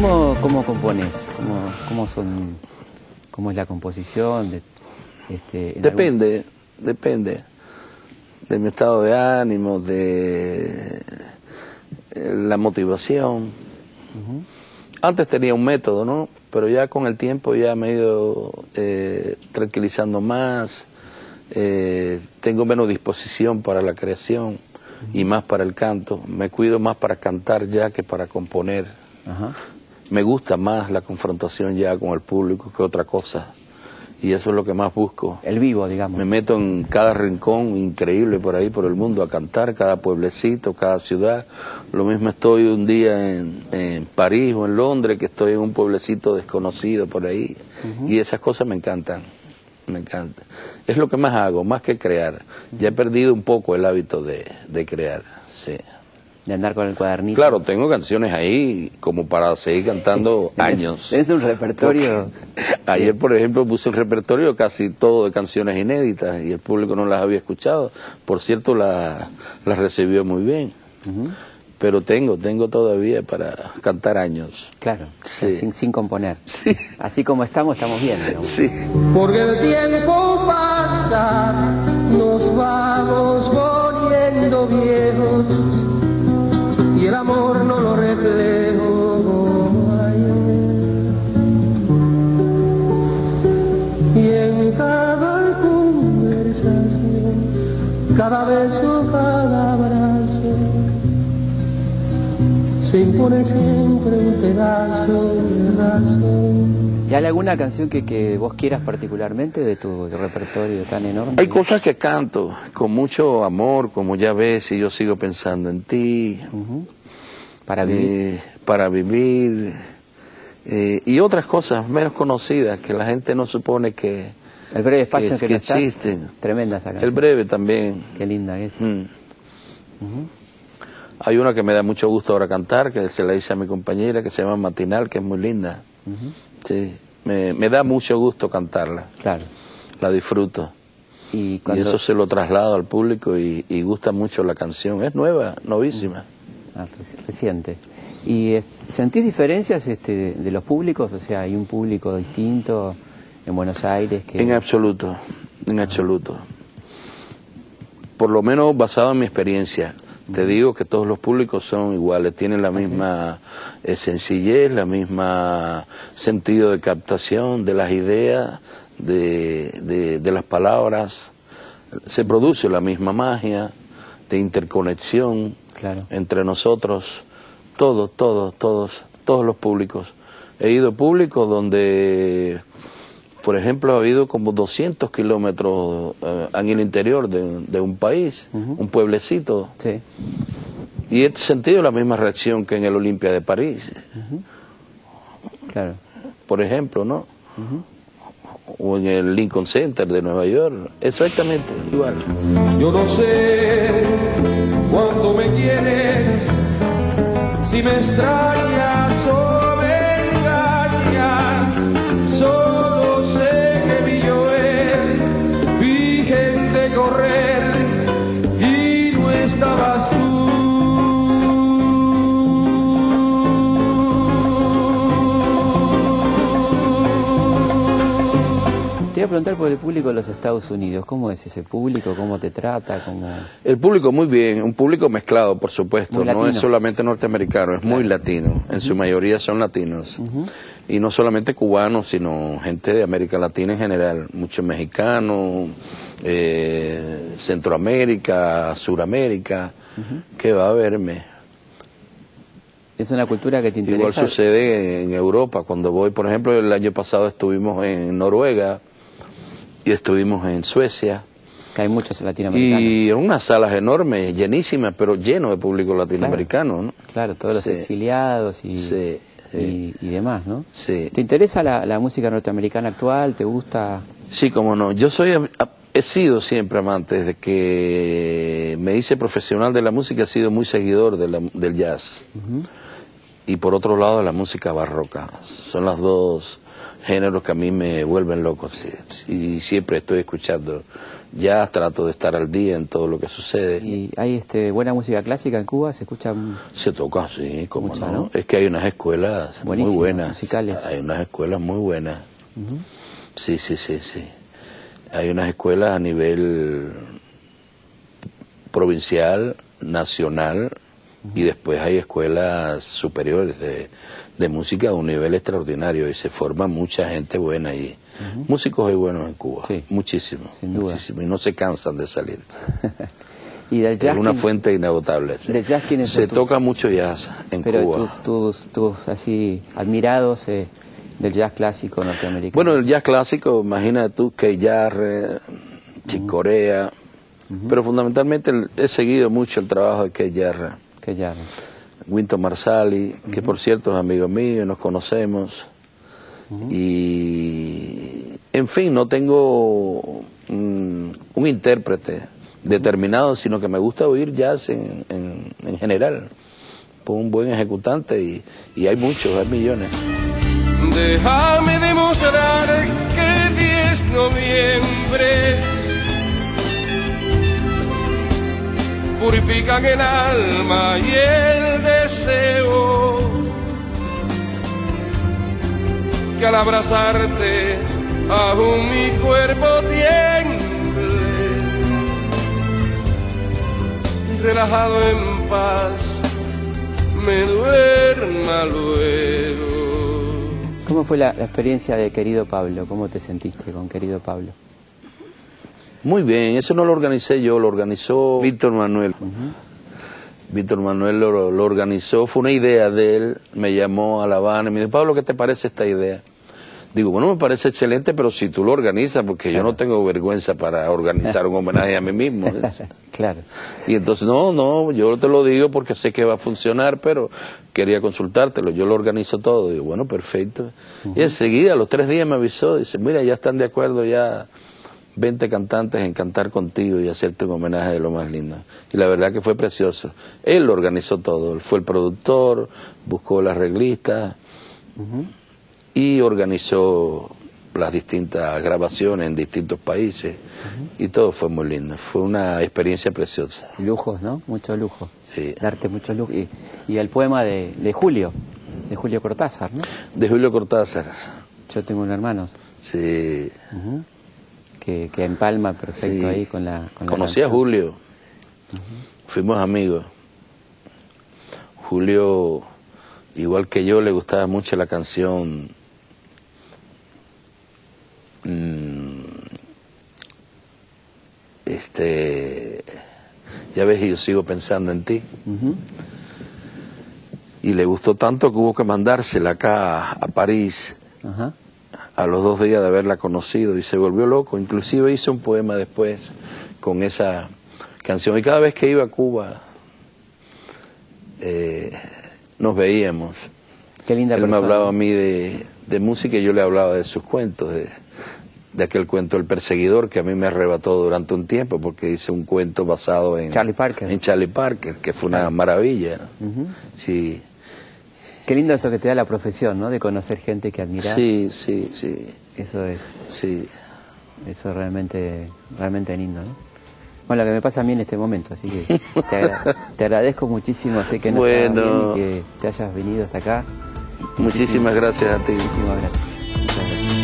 ¿Cómo, cómo compones? ¿Cómo, cómo, son, ¿Cómo es la composición? De, este, depende, depende de mi estado de ánimo, de eh, la motivación. Antes tenía un método, ¿no? Pero ya con el tiempo ya me he ido eh, tranquilizando más, eh, tengo menos disposición para la creación y más para el canto. Me cuido más para cantar ya que para componer. Me gusta más la confrontación ya con el público que otra cosa y eso es lo que más busco. El vivo, digamos. Me meto en cada rincón increíble por ahí, por el mundo, a cantar, cada pueblecito, cada ciudad. Lo mismo estoy un día en, París o en Londres, que estoy en un pueblecito desconocido por ahí, y esas cosas me encantan, me encantan. Es lo que más hago, más que crear. Ya he perdido un poco el hábito de, de crear, sí de andar con el cuadernito. Claro, tengo canciones ahí como para seguir cantando años. Es un repertorio. ayer, por ejemplo, puse un repertorio casi todo de canciones inéditas y el público no las había escuchado. Por cierto, las recibió muy bien. Pero tengo, tengo todavía para cantar años. Claro, sin, sin, componer. Sí. Así como estamos, estamos bien. Sí. Porque el tiempo pasa, nos vamos poniendo viejos amor no lo reflejo. Y en cada conversación, cada beso, cada abrazo, se impone siempre un pedazo de razón. ¿Y hay alguna canción que, que, vos quieras particularmente de tu repertorio tan enorme? Hay cosas que canto con mucho amor, como ya ves, y yo sigo pensando en ti. Para vivir. Eh, para vivir. Eh, y otras cosas menos conocidas que la gente no supone que, el breve espacio que, que, existen. Tremenda esa canción. El breve también. Qué linda es. Mm. Hay una que me da mucho gusto ahora cantar, que se la hice a mi compañera, que se llama Matinal, que es muy linda. Sí, me, me, da mucho gusto cantarla. Claro. La disfruto. Y, eso se lo traslado al público y, gusta mucho la canción. Es nueva, novísima. Reciente. ¿Y sentís diferencias este, de los públicos? O sea, ¿hay un público distinto en Buenos Aires? Que... En absoluto, en absoluto. Por lo menos basado en mi experiencia. Te digo que todos los públicos son iguales, tienen la ah, misma eh, sencillez, la misma sentido de captación de las ideas, de, de, las palabras. Se produce la misma magia de interconexión entre nosotros, todos, todos, todos, todos los públicos. He ido a públicos donde por ejemplo, ha habido como 200 kilómetros eh, en el interior de, un país, un pueblecito. Sí. Y he sentido la misma reacción que en el Olimpia de París. Claro. Por ejemplo, ¿no? O en el Lincoln Center de Nueva York. Exactamente igual. Yo no sé cuándo me quieres, si me extrañas voy a preguntar por el público de los Estados Unidos. ¿Cómo es ese público? ¿Cómo te trata? ¿Cómo... El público muy bien, un público mezclado, por supuesto. No es solamente norteamericano, es muy latino. En su mayoría son latinos. Y no solamente cubanos, sino gente de América Latina en general. Muchos mexicanos, eh, Centroamérica, Suramérica, que va a verme. Es una cultura que te interesa. Igual sucede en Europa. Cuando voy, por ejemplo, el año pasado estuvimos en Noruega y estuvimos en Suecia. Que hay muchos latinoamericanos. Y unas salas enormes, llenísimas, pero lleno de público latinoamericano. ¿no? Claro, todos los exiliados y, y, demás, ¿no? Sí. ¿Te interesa la, la, música norteamericana actual? ¿Te gusta? Sí, como no. Yo soy, he sido siempre amante, desde que me hice profesional de la música, he sido muy seguidor de del jazz. y por otro lado la música barroca. Son los dos géneros que a mí me vuelven loco. Y siempre estoy escuchando jazz, trato de estar al día en todo lo que sucede. ¿Y hay este, buena música clásica en Cuba? ¿Se escucha? Se toca, sí, como Mucha, no. ¿no? Es que hay unas escuelas muy buenas. musicales. Hay unas escuelas muy buenas. Sí, sí, sí, sí. Hay unas escuelas a nivel provincial, nacional, y después hay escuelas superiores de, de música a un nivel extraordinario y se forma mucha gente buena allí. Músicos hay buenos en Cuba, Sí, duda. muchísimos, y no se cansan de salir. y del jazz. es una ¿quién- fuente inagotable. sí. del jazz, ¿quiénes son Se tus- toca mucho jazz en Pero Cuba. tus, tus, tus así admirados eh, del jazz clásico norteamericano. Bueno, el jazz clásico, imagínate tú, que Jarre, Chick Corea, pero fundamentalmente el- he seguido mucho el trabajo de Kay Jarre, Winton Marsali, que por cierto es amigo mío, nos conocemos. Y, en fin, no tengo mm, un intérprete determinado, sino que me gusta oír jazz en, en, en general. Por un buen ejecutante y, y hay muchos, hay millones. Déjame demostrar que 10 noviembres purifican el alma y el deseo que al abrazarte aún mi cuerpo tiemble y relajado en paz me duerma luego. ¿Cómo fue la, la experiencia de querido Pablo? ¿Cómo te sentiste con querido Pablo? Muy bien, eso no lo organicé yo, lo organizó Víctor Manuel. Víctor Manuel lo, lo organizó, fue una idea de él, me llamó a La Habana y me dijo, Pablo, ¿qué te parece esta idea? Digo, bueno, me parece excelente, pero si tú lo organizas, porque yo no tengo vergüenza para organizar un homenaje a mí mismo. Claro. Y entonces, no, no, yo te lo digo porque sé que va a funcionar, pero quería consultártelo, yo lo organizo todo. Digo, bueno, perfecto. Y enseguida, a los tres días me avisó, dice, mira, ya están de acuerdo ya 20 cantantes en cantar contigo y hacerte un homenaje de lo más lindo. Y la verdad que fue precioso. Él lo organizó todo, él fue el productor, buscó las reglistas y organizó las distintas grabaciones en distintos países y todo fue muy lindo. Fue una experiencia preciosa. Lujos, ¿no? Mucho lujo. Sí. Darte mucho lujo. Y, y el poema de, de Julio, de Julio Cortázar, ¿no? De Julio Cortázar. Yo tengo un hermano Sí. Que, que empalma perfecto Sí. ahí con la. Con la Conocí a. Julio. Fuimos amigos. Julio, igual que yo, le gustaba mucho la canción. mm, este. Ya ves, yo sigo pensando en ti. Y le gustó tanto que hubo que mandársela acá a París Ajá. A los dos días de haberla conocido y se volvió loco. Inclusive hice un poema después con esa canción. Y cada vez que iba a Cuba eh, nos veíamos. Qué linda Él me hablaba a mí de, de música y yo le hablaba de sus cuentos, de, de aquel cuento El Perseguidor que a mí me arrebató durante un tiempo porque hice un cuento basado en Charlie Parker. en Charlie Parker, que fue una maravilla. Sí, Qué lindo esto que te da la profesión, ¿no? De conocer gente que admiras. sí, sí, sí, Eso es, sí. eso es realmente, realmente lindo, ¿no? Bueno, lo que me pasa a mí en este momento, así que te, agra- te agradezco muchísimo, sé que no Bueno. bien y que te hayas venido hasta acá. Muchísimas gracias a ti. Muchísimas gracias. Muchas gracias.